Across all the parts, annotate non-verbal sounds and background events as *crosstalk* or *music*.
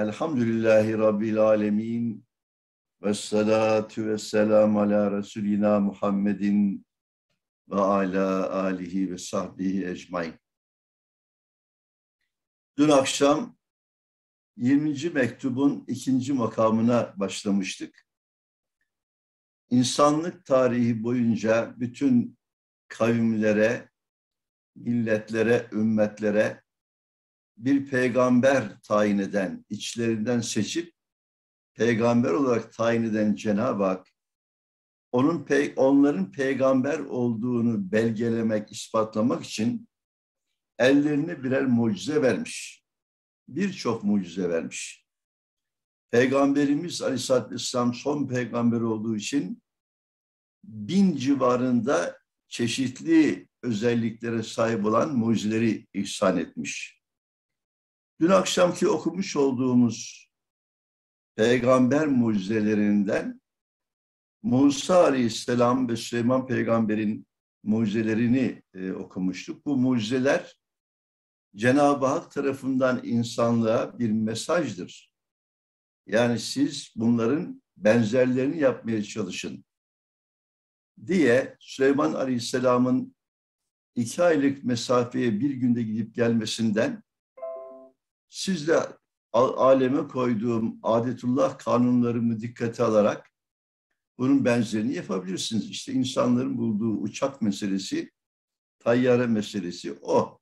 Elhamdülillahi Rabbil Alemin ve salatu ve selamu ala Resulina Muhammedin ve ala alihi ve sahbihi ecmain. Dün akşam 20. mektubun ikinci makamına başlamıştık. İnsanlık tarihi boyunca bütün kavimlere, milletlere, ümmetlere bir peygamber tayin eden, içlerinden seçip peygamber olarak tayin eden Cenab-ı Hak, onun onların peygamber olduğunu belgelemek, ispatlamak için ellerine birer mucize vermiş. Birçok mucize vermiş. Peygamberimiz Aleyhisselatü Vesselam son peygamber olduğu için bin civarında çeşitli özelliklere sahip olan mucizeleri ihsan etmiş. Dün akşamki okumuş olduğumuz peygamber mucizelerinden Musa Aleyhisselam ve Süleyman Peygamber'in mucizelerini e, okumuştuk. Bu mucizeler Cenab-ı Hak tarafından insanlığa bir mesajdır. Yani siz bunların benzerlerini yapmaya çalışın diye Süleyman Aleyhisselam'ın iki aylık mesafeye bir günde gidip gelmesinden sizle aleme koyduğum adetullah kanunlarımı dikkate alarak bunun benzerini yapabilirsiniz. İşte insanların bulduğu uçak meselesi, tayyare meselesi o.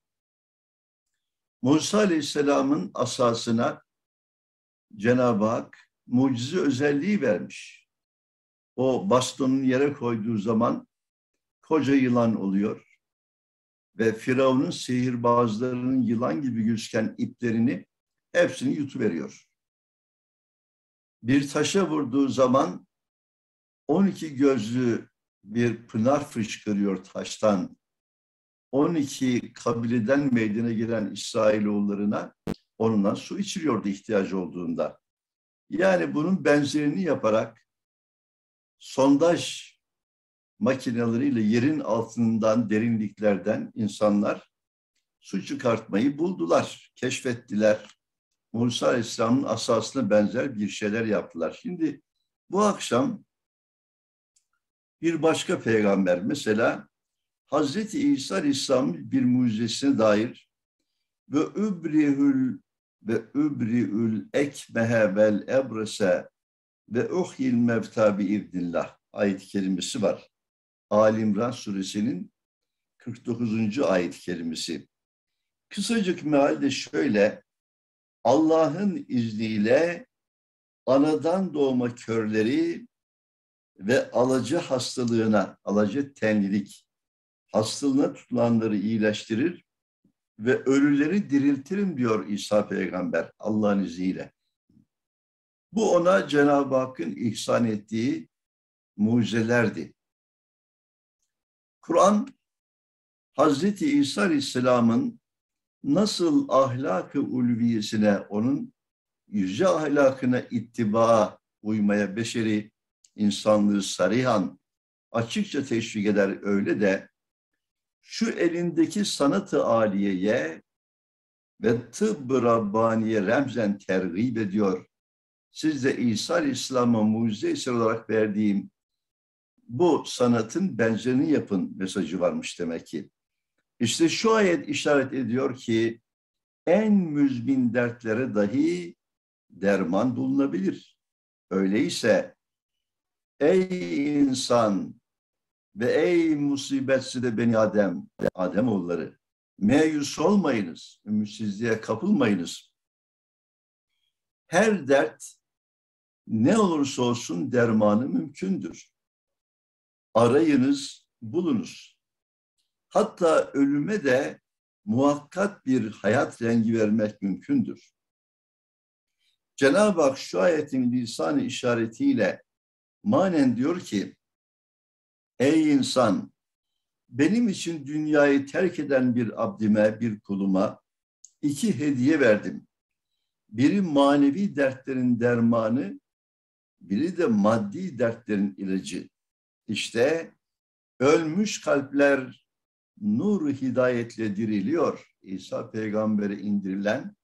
Musa Aleyhisselam'ın asasına Cenab-ı Hak mucize özelliği vermiş. O bastonunu yere koyduğu zaman koca yılan oluyor ve Firavun'un sihirbazlarının yılan gibi gözüken iplerini hepsini yutuveriyor. Bir taşa vurduğu zaman 12 gözlü bir pınar fışkırıyor taştan. 12 kabileden meydana gelen İsrailoğullarına onunla su içiriyordu ihtiyacı olduğunda. Yani bunun benzerini yaparak sondaj makineleriyle yerin altından, derinliklerden insanlar su çıkartmayı buldular, keşfettiler. Musa Aleyhisselam'ın asasına benzer bir şeyler yaptılar. Şimdi bu akşam bir başka peygamber mesela Hazreti İsa Aleyhisselam'ın bir mucizesine dair ve übrihül ve übriül ekmehe vel ebrese ve uhyil mevta bi ibnillah ayet-i kerimesi var. Ali İmran suresinin 49. ayet-i kerimesi. Kısacık meal şöyle, Allah'ın izniyle anadan doğma körleri ve alıcı hastalığına, alıcı tenlilik hastalığına tutulanları iyileştirir ve ölüleri diriltirim diyor İsa peygamber Allah'ın izniyle. Bu ona Cenab-ı Hakk'ın ihsan ettiği mucizelerdi. Kur'an Hazreti İsa Aleyhisselam'ın nasıl ahlak-ı ulviyesine, onun yüce ahlakına ittiba uymaya beşeri insanlığı sarihan açıkça teşvik eder öyle de şu elindeki sanatı aliyeye ve tıbb-ı Rabbaniye remzen tergib ediyor. Siz de İsa Aleyhisselam'a mucize eser olarak verdiğim bu sanatın benzerini yapın mesajı varmış demek ki. İşte şu ayet işaret ediyor ki en müzmin dertlere dahi derman bulunabilir. Öyleyse ey insan ve ey musibetsiz de beni Adem, Adem oğulları meyus olmayınız, ümitsizliğe kapılmayınız. Her dert ne olursa olsun dermanı mümkündür. Arayınız, bulunuz. Hatta ölüme de muhakkat bir hayat rengi vermek mümkündür. Cenab-ı Hak şu ayetin lisan işaretiyle manen diyor ki, Ey insan, benim için dünyayı terk eden bir abdime, bir kuluma iki hediye verdim. Biri manevi dertlerin dermanı, biri de maddi dertlerin ilacı. İşte ölmüş kalpler nur hidayetle diriliyor. İsa peygambere indirilen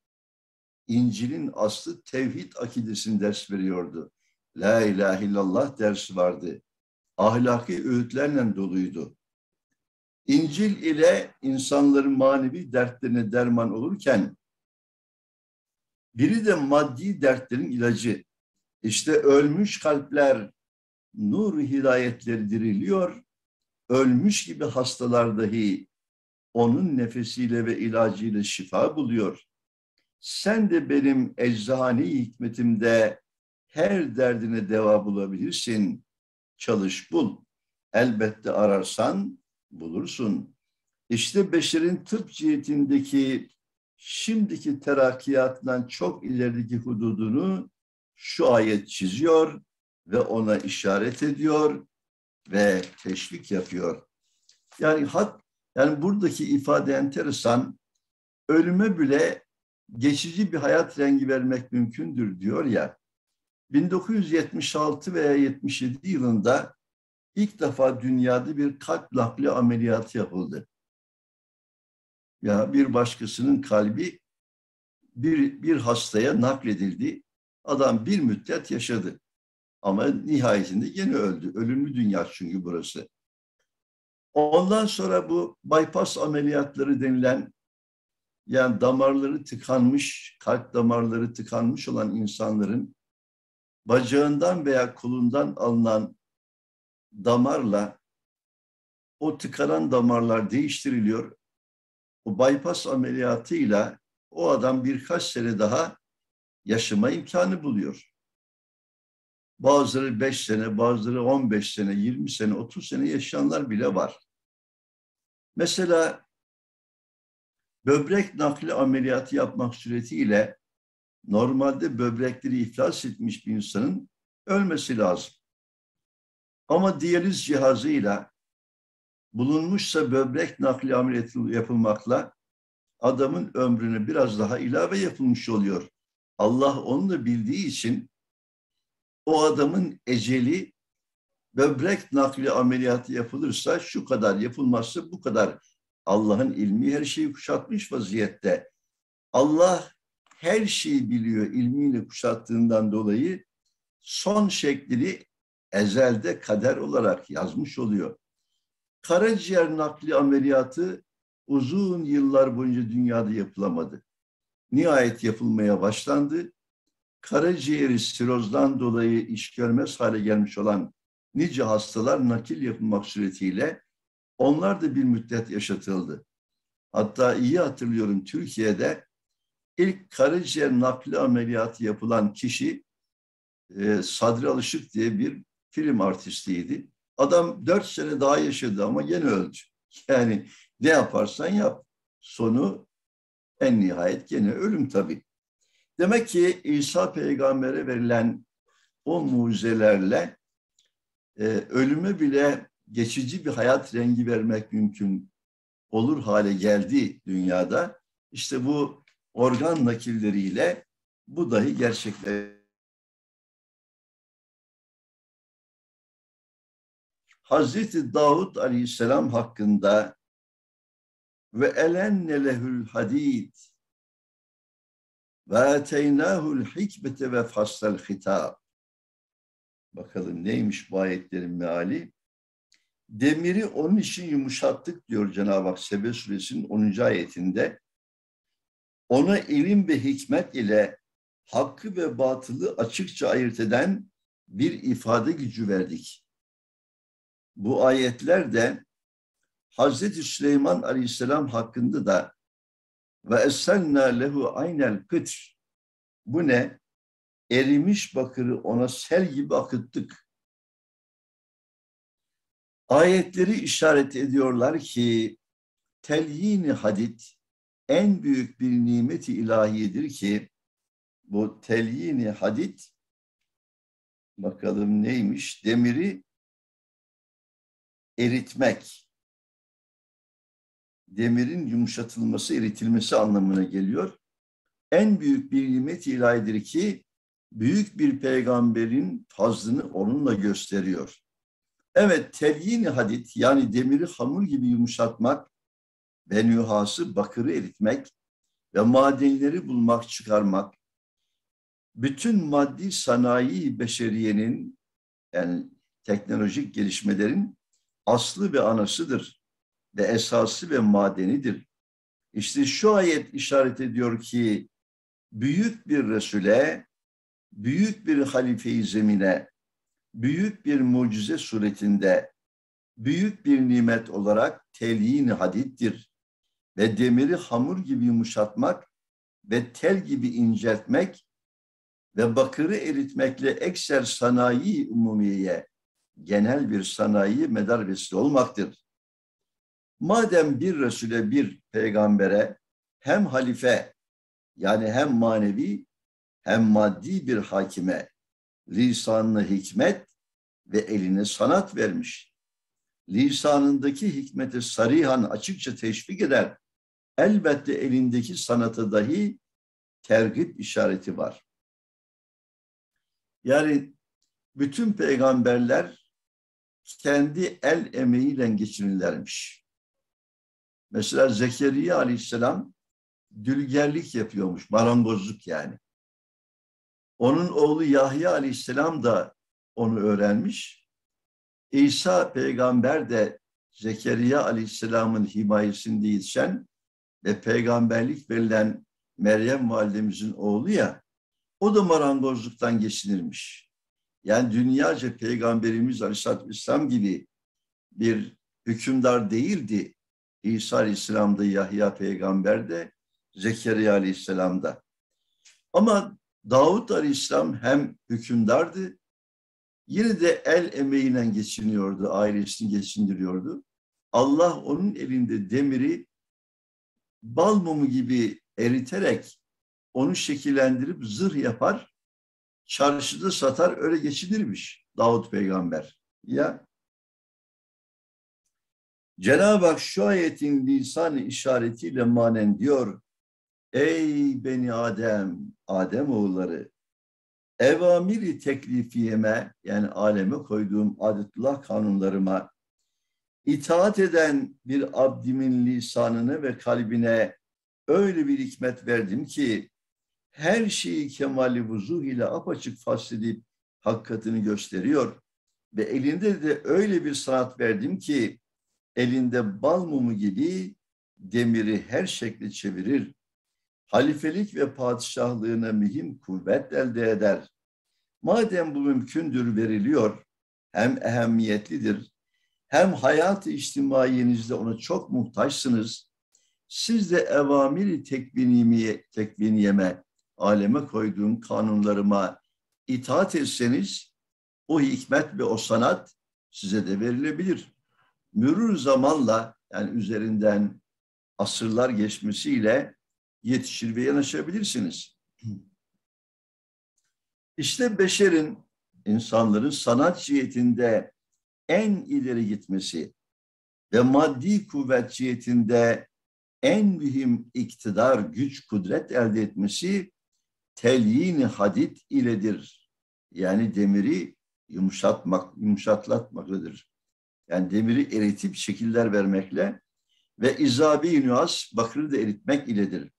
İncil'in aslı tevhid akidesini ders veriyordu. La ilahe illallah dersi vardı. Ahlaki öğütlerle doluydu. İncil ile insanların manevi dertlerine derman olurken biri de maddi dertlerin ilacı. İşte ölmüş kalpler nur hidayetleri diriliyor. Ölmüş gibi hastalar dahi onun nefesiyle ve ilacıyla şifa buluyor. Sen de benim eczani hikmetimde her derdine deva bulabilirsin. Çalış bul. Elbette ararsan bulursun. İşte beşerin tıp cihetindeki şimdiki terakkiyatından çok ilerideki hududunu şu ayet çiziyor ve ona işaret ediyor ve teşvik yapıyor. Yani hak yani buradaki ifade enteresan. Ölüme bile geçici bir hayat rengi vermek mümkündür diyor ya. 1976 veya 77 yılında ilk defa dünyada bir kalp nakli ameliyatı yapıldı. Ya bir başkasının kalbi bir, bir hastaya nakledildi. Adam bir müddet yaşadı. Ama nihayetinde yine öldü. Ölümlü dünya çünkü burası. Ondan sonra bu bypass ameliyatları denilen yani damarları tıkanmış, kalp damarları tıkanmış olan insanların bacağından veya kolundan alınan damarla o tıkanan damarlar değiştiriliyor. O bypass ameliyatıyla o adam birkaç sene daha yaşama imkanı buluyor. Bazıları beş sene, bazıları on beş sene, yirmi sene, otuz sene yaşayanlar bile var. Mesela böbrek nakli ameliyatı yapmak suretiyle normalde böbrekleri iflas etmiş bir insanın ölmesi lazım. Ama diyaliz cihazıyla bulunmuşsa böbrek nakli ameliyatı yapılmakla adamın ömrüne biraz daha ilave yapılmış oluyor. Allah onu da bildiği için o adamın eceli böbrek nakli ameliyatı yapılırsa şu kadar yapılmazsa bu kadar. Allah'ın ilmi her şeyi kuşatmış vaziyette. Allah her şeyi biliyor ilmiyle kuşattığından dolayı son şeklini ezelde kader olarak yazmış oluyor. Karaciğer nakli ameliyatı uzun yıllar boyunca dünyada yapılamadı. Nihayet yapılmaya başlandı. Karaciğeri sirozdan dolayı iş görmez hale gelmiş olan nice hastalar nakil yapılmak suretiyle onlar da bir müddet yaşatıldı. Hatta iyi hatırlıyorum Türkiye'de ilk karaciğer nakli ameliyatı yapılan kişi e, Sadri Alışık diye bir film artistiydi. Adam dört sene daha yaşadı ama gene öldü. *laughs* Yani ne yaparsan yap. Sonu en nihayet gene ölüm tabii. Demek ki İsa peygambere verilen o mucizelerle e, ölüme bile geçici bir hayat rengi vermek mümkün olur hale geldi dünyada. İşte bu organ nakilleriyle bu dahi gerçekleşti. Hazreti Davud Aleyhisselam hakkında ve elenne lehül hadid ve eteynâhul hikmete ve faslel hitab Bakalım neymiş bu ayetlerin meali? Demiri onun için yumuşattık diyor Cenab-ı Hak Sebe suresinin 10. ayetinde. Ona ilim ve hikmet ile hakkı ve batılı açıkça ayırt eden bir ifade gücü verdik. Bu ayetler de Hazreti Süleyman Aleyhisselam hakkında da ve esenna lehu aynel kıtr. Bu ne? erimiş bakırı ona sel gibi akıttık. Ayetleri işaret ediyorlar ki telyini hadit en büyük bir nimeti ilahiyedir ki bu telyini hadit bakalım neymiş demiri eritmek demirin yumuşatılması eritilmesi anlamına geliyor. En büyük bir nimet ilahidir ki büyük bir peygamberin fazlını onunla gösteriyor. Evet, telyin hadit yani demiri hamur gibi yumuşatmak ve nühası bakırı eritmek ve madenleri bulmak, çıkarmak bütün maddi sanayi beşeriyenin yani teknolojik gelişmelerin aslı ve anasıdır ve esası ve madenidir. İşte şu ayet işaret ediyor ki büyük bir Resul'e, büyük bir halife-i zemine, büyük bir mucize suretinde, büyük bir nimet olarak telyin hadittir. Ve demiri hamur gibi yumuşatmak ve tel gibi inceltmek ve bakırı eritmekle ekser sanayi umumiyeye, genel bir sanayi medar vesile olmaktır. Madem bir Resul'e bir peygambere hem halife yani hem manevi hem maddi bir hakime lisanını hikmet ve eline sanat vermiş. Lisanındaki hikmeti sarihan açıkça teşvik eder. Elbette elindeki sanatı dahi tergip işareti var. Yani bütün peygamberler kendi el emeğiyle geçinirlermiş. Mesela Zekeriya aleyhisselam dülgerlik yapıyormuş, marangozluk yani. Onun oğlu Yahya aleyhisselam da onu öğrenmiş. İsa peygamber de Zekeriya aleyhisselamın himayesinde yetişen ve peygamberlik verilen Meryem validemizin oğlu ya, o da marangozluktan geçinirmiş. Yani dünyaca peygamberimiz Aleyhisselatü Vesselam gibi bir hükümdar değildi. İsa Aleyhisselam'da, Yahya peygamber Zekeriya Aleyhisselam'da. Ama Davut Aleyhisselam hem hükümdardı, yine de el emeğiyle geçiniyordu, ailesini geçindiriyordu. Allah onun elinde demiri bal mumu gibi eriterek onu şekillendirip zırh yapar, çarşıda satar, öyle geçinirmiş Davut peygamber. Ya Cenab-ı Hak şu ayetin lisan işaretiyle manen diyor, Ey beni Adem, Adem oğulları, evamiri teklifiyeme yani aleme koyduğum adetullah kanunlarıma itaat eden bir abdimin lisanını ve kalbine öyle bir hikmet verdim ki her şeyi kemali vuzuh ile apaçık fasledip hakikatini gösteriyor. Ve elinde de öyle bir sanat verdim ki elinde bal mumu gibi demiri her şekli çevirir. Halifelik ve padişahlığına mühim kuvvet elde eder. Madem bu mümkündür veriliyor, hem ehemmiyetlidir, hem hayat-ı içtimaiyenizde ona çok muhtaçsınız, siz de evamiri tekvinimiye, tekviniyeme, aleme koyduğum kanunlarıma itaat etseniz, o hikmet ve o sanat size de verilebilir. Mürür zamanla, yani üzerinden asırlar geçmesiyle yetişir ve yanaşabilirsiniz. İşte beşerin, insanların sanat cihetinde en ileri gitmesi ve maddi kuvvet cihetinde en mühim iktidar, güç, kudret elde etmesi telyin hadit iledir. Yani demiri yumuşatmak, yumuşatlatmaktadır. Yani demiri eritip şekiller vermekle ve izabi nühas bakırı da eritmek iledir.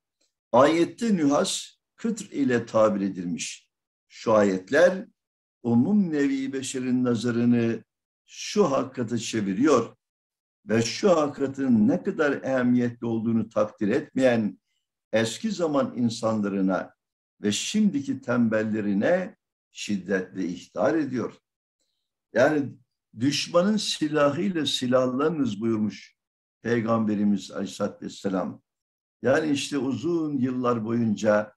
Ayette nühas kıtr ile tabir edilmiş. Şu ayetler umum nevi beşerin nazarını şu hakikate çeviriyor ve şu hakikatin ne kadar ehemmiyetli olduğunu takdir etmeyen eski zaman insanlarına ve şimdiki tembellerine şiddetle ihtar ediyor. Yani düşmanın silahıyla silahlanınız buyurmuş Peygamberimiz Aleyhisselatü Vesselam. Yani işte uzun yıllar boyunca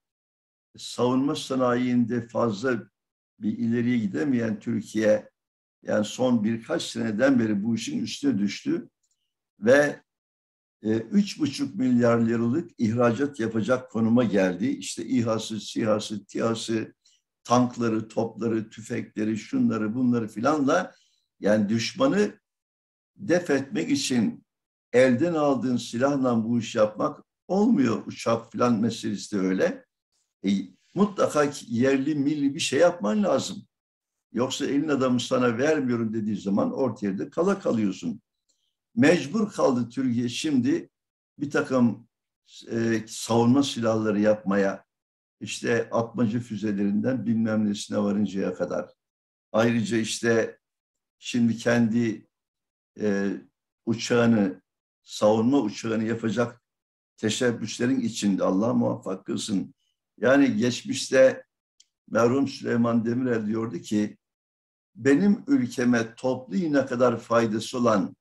savunma sanayinde fazla bir ileriye gidemeyen Türkiye yani son birkaç seneden beri bu işin üstüne düştü ve e, üç buçuk milyar liralık ihracat yapacak konuma geldi. İşte İHA'sı, SİHA'sı, TİHA'sı, tankları, topları, tüfekleri, şunları, bunları filanla yani düşmanı def etmek için elden aldığın silahla bu iş yapmak olmuyor. Uçak filan meselesi de öyle. E, mutlaka yerli milli bir şey yapman lazım. Yoksa elin adamı sana vermiyorum dediği zaman ortaya da kala kalıyorsun. Mecbur kaldı Türkiye şimdi bir takım e, savunma silahları yapmaya. işte atmacı füzelerinden bilmem nesine varıncaya kadar. Ayrıca işte şimdi kendi e, uçağını, savunma uçağını yapacak teşebbüslerin içinde Allah muvaffak kılsın. Yani geçmişte merhum Süleyman Demirel diyordu ki benim ülkeme toplu ne kadar faydası olan,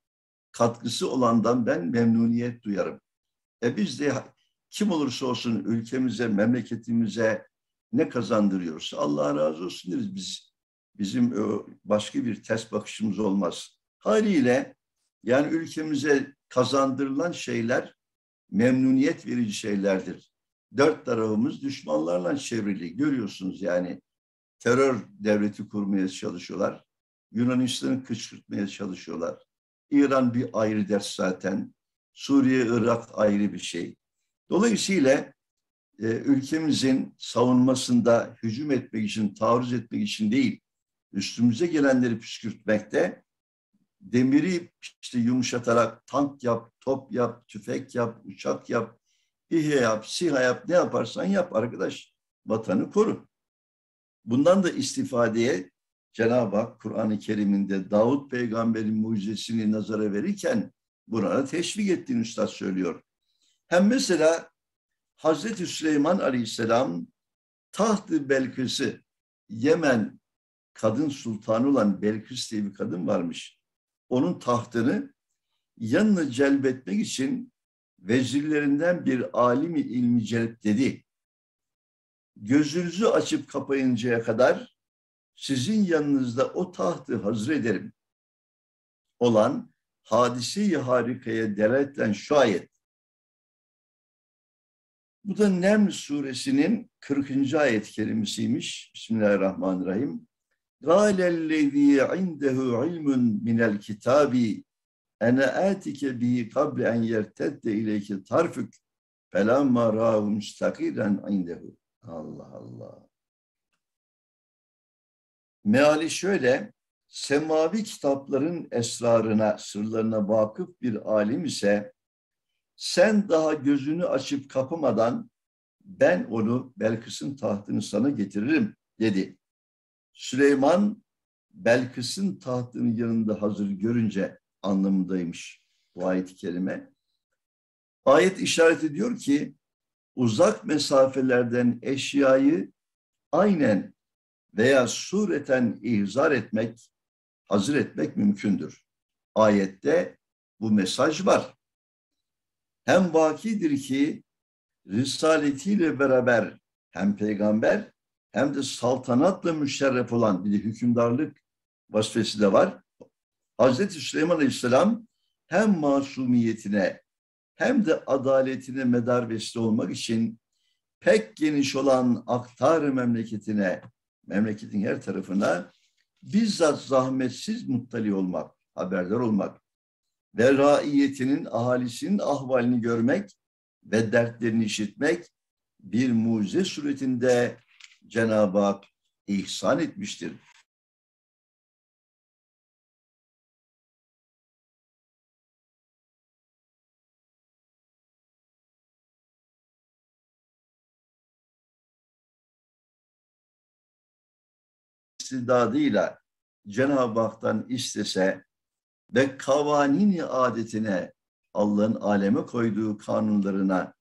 katkısı olandan ben memnuniyet duyarım. E biz de kim olursa olsun ülkemize, memleketimize ne kazandırıyorsa Allah razı olsun deriz biz. Bizim başka bir ters bakışımız olmaz. Haliyle yani ülkemize kazandırılan şeyler memnuniyet verici şeylerdir. Dört tarafımız düşmanlarla çevrili. Görüyorsunuz yani terör devleti kurmaya çalışıyorlar. Yunanistan'ı kışkırtmaya çalışıyorlar. İran bir ayrı ders zaten. Suriye, Irak ayrı bir şey. Dolayısıyla e, ülkemizin savunmasında hücum etmek için, taarruz etmek için değil, üstümüze gelenleri püskürtmekte, demiri işte yumuşatarak tank yap, top yap, tüfek yap, uçak yap, İHA yap, SİHA yap, ne yaparsan yap arkadaş. Vatanı koru. Bundan da istifadeye Cenab-ı Hak Kur'an-ı Kerim'inde Davut peygamberin mucizesini nazara verirken burada teşvik ettiğini Üstad söylüyor. Hem mesela Hazreti Süleyman Aleyhisselam tahtı Belkıs'ı Yemen kadın sultanı olan Belkıs diye bir kadın varmış. Onun tahtını yanına celbetmek için vezirlerinden bir alimi ilmi celp dedi. Gözünüzü açıp kapayıncaya kadar sizin yanınızda o tahtı hazır ederim. Olan hadise-i harikaya delalet şu ayet. Bu da Neml suresinin 40. ayet kerimesiymiş. Bismillahirrahmanirrahim. Gâlellezî indehu ilmun minel kitâbi ene âtike bihi kable en yertedde ileyke tarfük felamma râhu müstakiren indehu. Allah Allah. Meali şöyle, semavi kitapların esrarına, sırlarına vakıf bir alim ise, sen daha gözünü açıp kapamadan ben onu Belkıs'ın tahtını sana getiririm dedi. Süleyman Belkıs'ın tahtının yanında hazır görünce anlamındaymış bu ayet-i kerime. Ayet işaret ediyor ki uzak mesafelerden eşyayı aynen veya sureten ihzar etmek, hazır etmek mümkündür. Ayette bu mesaj var. Hem vakidir ki risaletiyle beraber hem peygamber hem de saltanatla müşerref olan bir hükümdarlık vazifesi de var. Hazreti Süleyman Aleyhisselam hem masumiyetine hem de adaletine medar vesile olmak için pek geniş olan aktar memleketine, memleketin her tarafına bizzat zahmetsiz muttali olmak, haberdar olmak ve raiyetinin, ahalisinin ahvalini görmek ve dertlerini işitmek bir mucize suretinde Cenab-ı Hak ihsan etmiştir. istidadıyla Cenab-ı Hak'tan istese ve kavanini adetine Allah'ın aleme koyduğu kanunlarına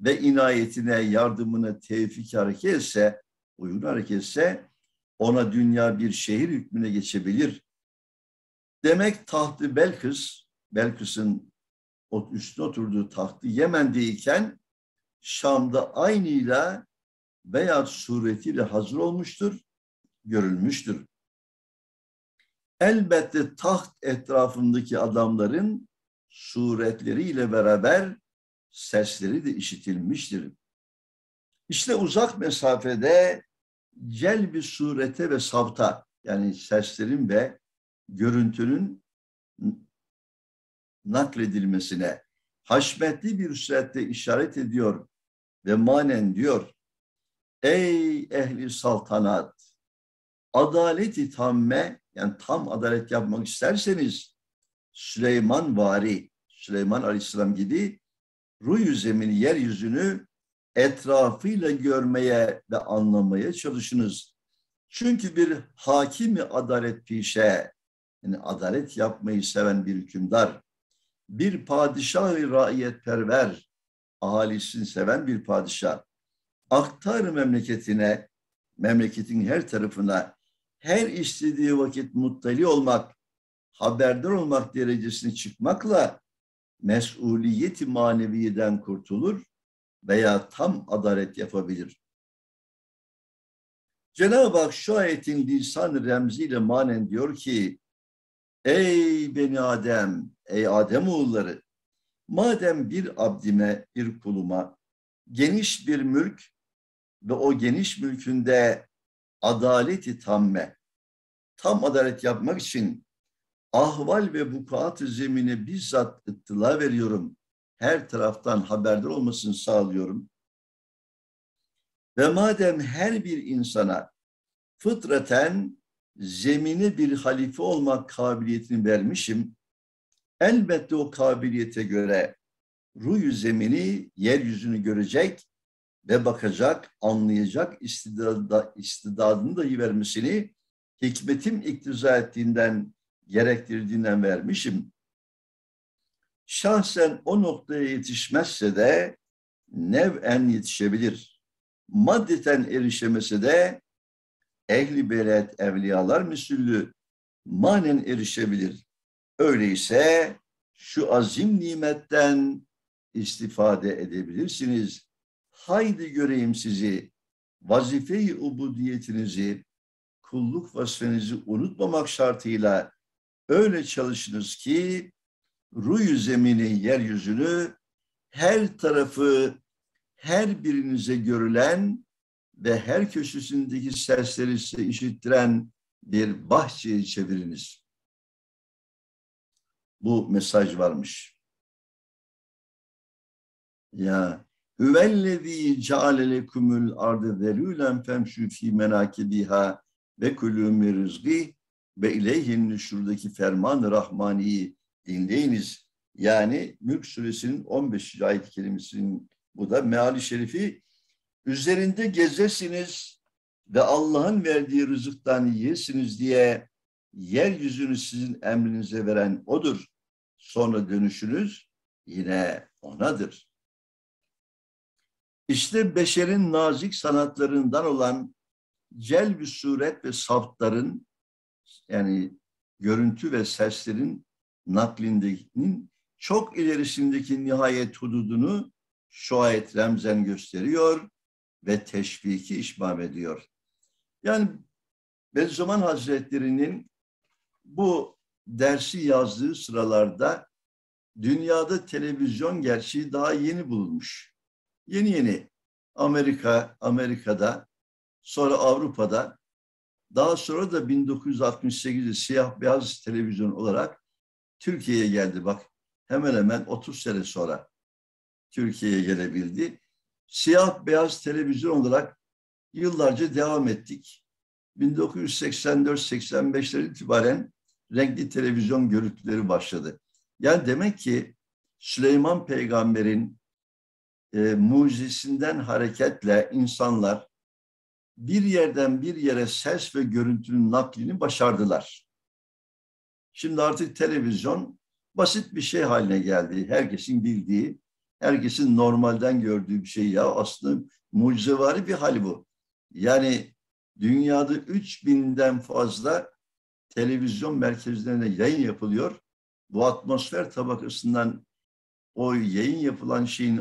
ve inayetine, yardımına tevfik hareket etse, uygun hareket etse ona dünya bir şehir hükmüne geçebilir. Demek tahtı Belkıs, Belkıs'ın üstüne oturduğu tahtı Yemen'deyken Şam'da aynıyla veya suretiyle hazır olmuştur görülmüştür. Elbette taht etrafındaki adamların suretleriyle beraber sesleri de işitilmiştir. İşte uzak mesafede celbi surete ve savta yani seslerin ve görüntünün nakledilmesine haşmetli bir surette işaret ediyor ve manen diyor. Ey ehli saltanat! adaleti tamme yani tam adalet yapmak isterseniz Süleyman vari, Süleyman Aleyhisselam gibi ruyu zemini, yeryüzünü etrafıyla görmeye ve anlamaya çalışınız. Çünkü bir hakimi adalet pişe, yani adalet yapmayı seven bir hükümdar, bir padişah-ı raiyetperver, ahalisini seven bir padişah, aktar memleketine, memleketin her tarafına, her istediği vakit muttali olmak, haberdar olmak derecesine çıkmakla mesuliyeti maneviyeden kurtulur veya tam adalet yapabilir. Cenab-ı Hak şu ayetin lisan remziyle manen diyor ki, Ey beni Adem, ey Adem oğulları, madem bir abdime, bir kuluma geniş bir mülk ve o geniş mülkünde adaleti tamme, tam adalet yapmak için ahval ve vukuat-ı zemine bizzat ıttıla veriyorum. Her taraftan haberdar olmasını sağlıyorum. Ve madem her bir insana fıtraten zemini bir halife olmak kabiliyetini vermişim, elbette o kabiliyete göre ruyu zemini, yeryüzünü görecek ve bakacak, anlayacak istidada, istidadını dahi vermesini hikmetim iktiza ettiğinden, gerektirdiğinden vermişim. Şahsen o noktaya yetişmezse de nev'en yetişebilir. Maddeten erişemese de ehli belet evliyalar müsüllü manen erişebilir. Öyleyse şu azim nimetten istifade edebilirsiniz. Haydi göreyim sizi, vazife-i ubudiyetinizi, kulluk vasfenizi unutmamak şartıyla öyle çalışınız ki ruyu zemini, yeryüzünü her tarafı her birinize görülen ve her köşesindeki sesleri size işittiren bir bahçeye çeviriniz. Bu mesaj varmış. Ya Hüvellezî ceale lekumul ardı zelûlen femşû fî menâkibiha ve kulû min rızgî ve ileyhin nüşurdaki ferman rahmaniyi dinleyiniz. Yani Mülk suresinin 15. ayet kelimesinin bu da meali şerifi üzerinde gezesiniz ve Allah'ın verdiği rızıktan yiyesiniz diye yeryüzünü sizin emrinize veren odur. Sonra dönüşünüz yine onadır. İşte beşerin nazik sanatlarından olan celb suret ve saftların yani görüntü ve seslerin naklindekinin çok ilerisindeki nihayet hududunu şu ayet remzen gösteriyor ve teşviki işmam ediyor. Yani Bediüzzaman Hazretleri'nin bu dersi yazdığı sıralarda dünyada televizyon gerçeği daha yeni bulunmuş. Yeni yeni Amerika, Amerika'da, sonra Avrupa'da, daha sonra da 1968'de siyah beyaz televizyon olarak Türkiye'ye geldi. Bak hemen hemen 30 sene sonra Türkiye'ye gelebildi siyah beyaz televizyon olarak yıllarca devam ettik. 1984-85'ler itibaren renkli televizyon görüntüleri başladı. Yani demek ki Süleyman Peygamber'in e, mucizesinden hareketle insanlar bir yerden bir yere ses ve görüntünün naklini başardılar. Şimdi artık televizyon basit bir şey haline geldi. Herkesin bildiği herkesin normalden gördüğü bir şey ya. Aslında mucizevari bir hal bu. Yani dünyada 3000'den fazla televizyon merkezlerine yayın yapılıyor. Bu atmosfer tabakasından o yayın yapılan şeyin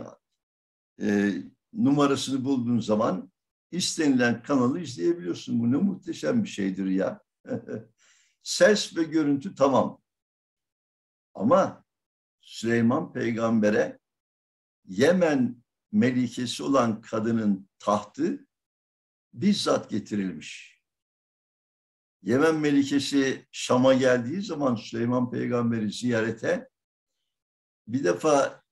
e, numarasını bulduğun zaman istenilen kanalı izleyebiliyorsun. Bu ne muhteşem bir şeydir ya. *laughs* Ses ve görüntü tamam. Ama Süleyman peygambere Yemen melikesi olan kadının tahtı bizzat getirilmiş. Yemen melikesi Şam'a geldiği zaman Süleyman peygamberi ziyarete bir defa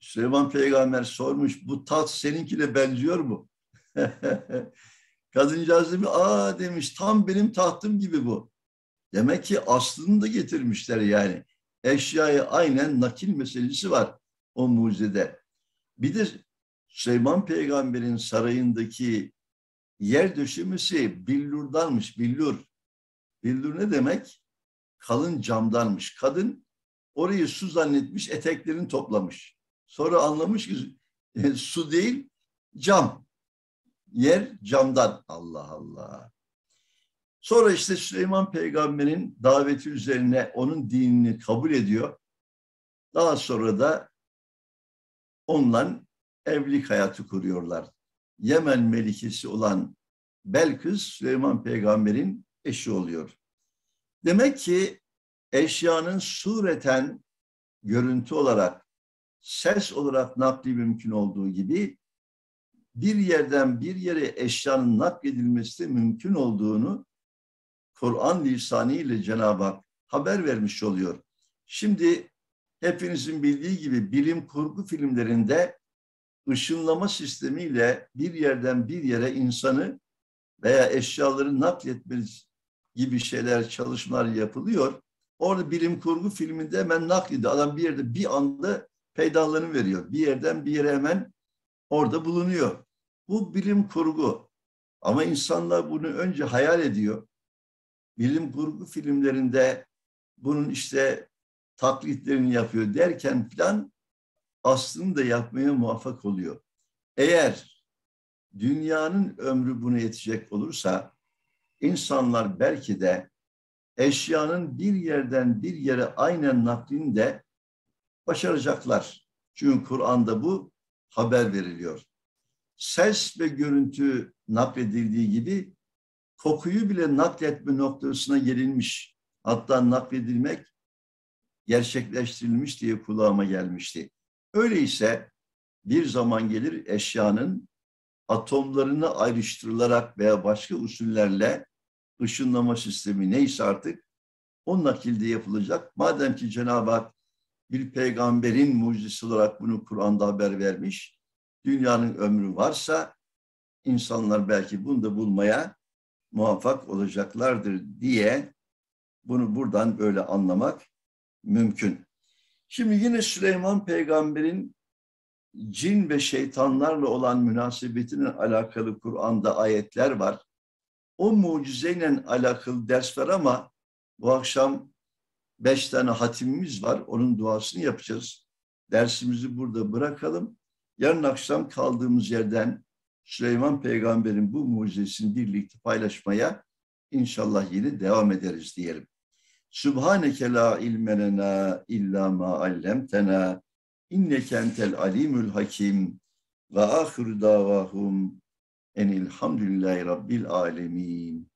Süleyman peygamber sormuş bu taht seninkiyle benziyor mu? *laughs* Kadıncağız demiş aa demiş tam benim tahtım gibi bu. Demek ki aslını da getirmişler yani eşyayı aynen nakil meselesi var o mucizede. Bir de Süleyman Peygamber'in sarayındaki yer döşemesi billurdanmış, billur. Billur ne demek? Kalın camdanmış. Kadın orayı su zannetmiş, eteklerini toplamış. Sonra anlamış ki e, su değil, cam. Yer camdan. Allah Allah. Sonra işte Süleyman Peygamber'in daveti üzerine onun dinini kabul ediyor. Daha sonra da onunla evlilik hayatı kuruyorlar. Yemen melikesi olan Belkıs Süleyman Peygamber'in eşi oluyor. Demek ki eşyanın sureten görüntü olarak, ses olarak nakli mümkün olduğu gibi bir yerden bir yere eşyanın nakledilmesi mümkün olduğunu Kur'an lisanıyla Cenab-ı Hak haber vermiş oluyor. Şimdi hepinizin bildiği gibi bilim kurgu filmlerinde ışınlama sistemiyle bir yerden bir yere insanı veya eşyaları nakletmeniz gibi şeyler, çalışmalar yapılıyor. Orada bilim kurgu filminde hemen naklediyor. Adam bir yerde bir anda peydahlarını veriyor. Bir yerden bir yere hemen orada bulunuyor. Bu bilim kurgu. Ama insanlar bunu önce hayal ediyor. Bilim kurgu filmlerinde bunun işte taklitlerini yapıyor derken filan aslını da yapmaya muvaffak oluyor. Eğer dünyanın ömrü buna yetecek olursa insanlar belki de eşyanın bir yerden bir yere aynen naklini de başaracaklar. Çünkü Kur'an'da bu haber veriliyor. Ses ve görüntü nakledildiği gibi kokuyu bile nakletme noktasına gelinmiş. Hatta nakledilmek gerçekleştirilmiş diye kulağıma gelmişti. Öyleyse bir zaman gelir eşyanın atomlarını ayrıştırılarak veya başka usullerle ışınlama sistemi neyse artık o nakilde yapılacak. Madem ki Cenab-ı Hak bir peygamberin mucizesi olarak bunu Kur'an'da haber vermiş, dünyanın ömrü varsa insanlar belki bunu da bulmaya muvaffak olacaklardır diye bunu buradan böyle anlamak mümkün. Şimdi yine Süleyman peygamberin cin ve şeytanlarla olan münasebetinin alakalı Kur'an'da ayetler var. O mucizeyle alakalı ders var ama bu akşam beş tane hatimimiz var. Onun duasını yapacağız. Dersimizi burada bırakalım. Yarın akşam kaldığımız yerden Süleyman peygamberin bu mucizesini birlikte paylaşmaya inşallah yine devam ederiz diyelim. Subhaneke la ilme lena illa ma allemtena inneke entel alimul hakim ve ahir davahum enilhamdülillahi rabbil alemin.